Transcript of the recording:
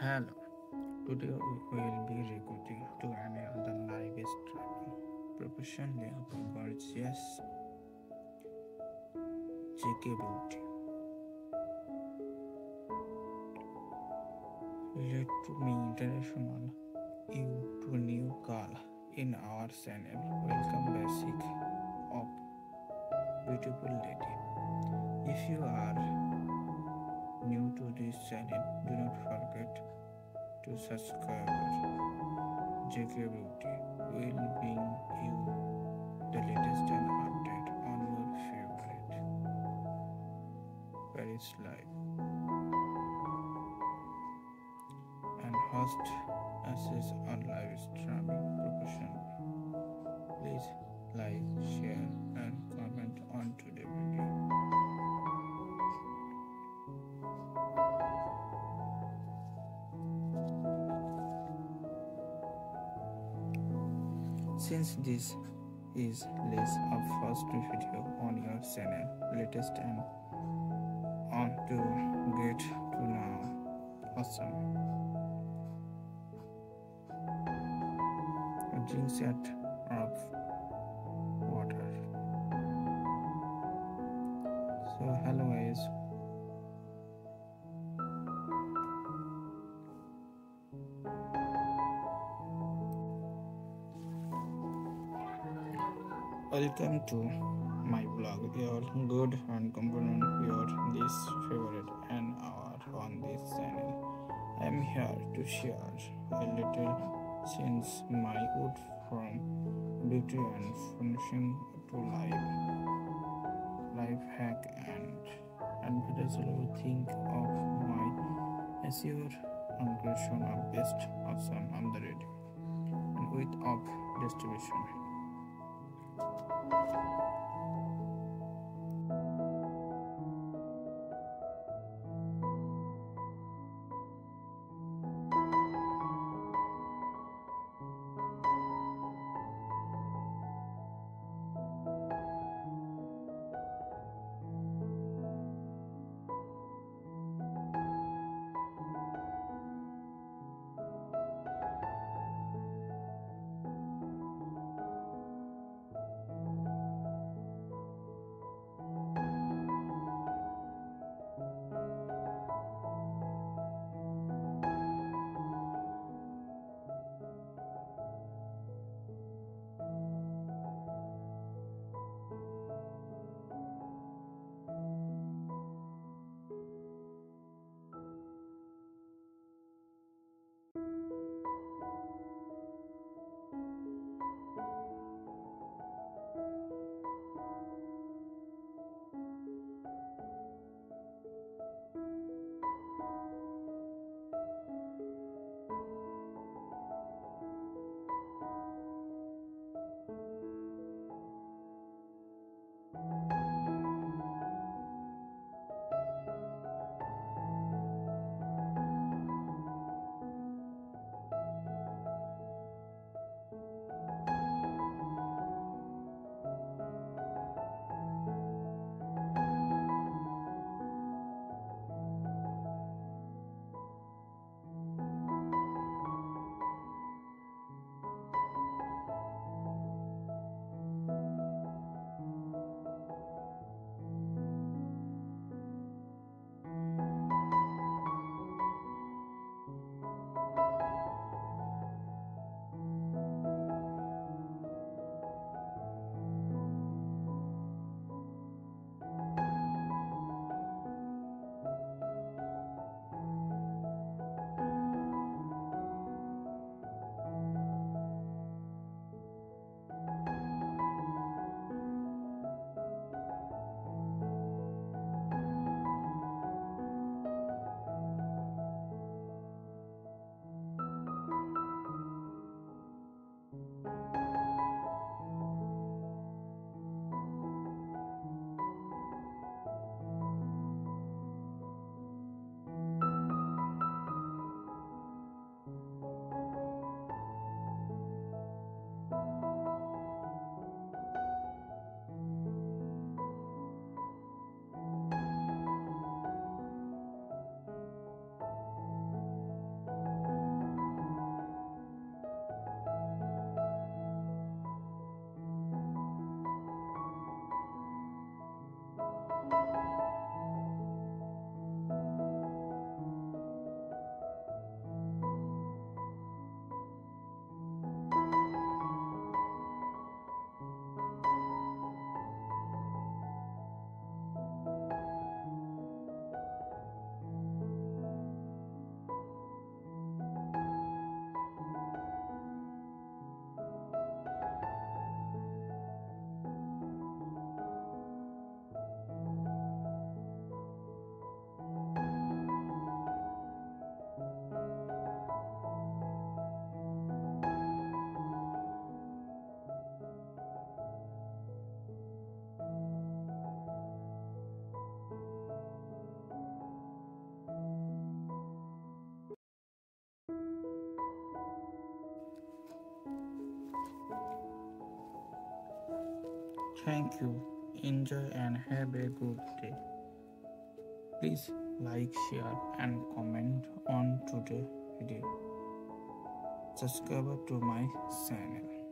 Hello, today we will be recruiting to another live streaming professionally of gorgeous JK Beauty. Let me international you to new call in our channel. Welcome basic of beautiful lady. If you are new to this channel, do not forget to subscribe. JK Beauty will bring you the latest and update on your favorite Paris life and host access on live streaming Since this is list of first video on your channel, latest and on to get to know awesome. Drink set of Welcome to my blog. Your good and component your this favorite and our on this channel. I am here to share a little since my wood from beauty and finishing to life life hack and advertisable think of my SEO and creation of best awesome on the radio and with of distribution. Thank you. Thank you. Enjoy and have a good day. Please like, share, and comment on today's video. Subscribe to my channel.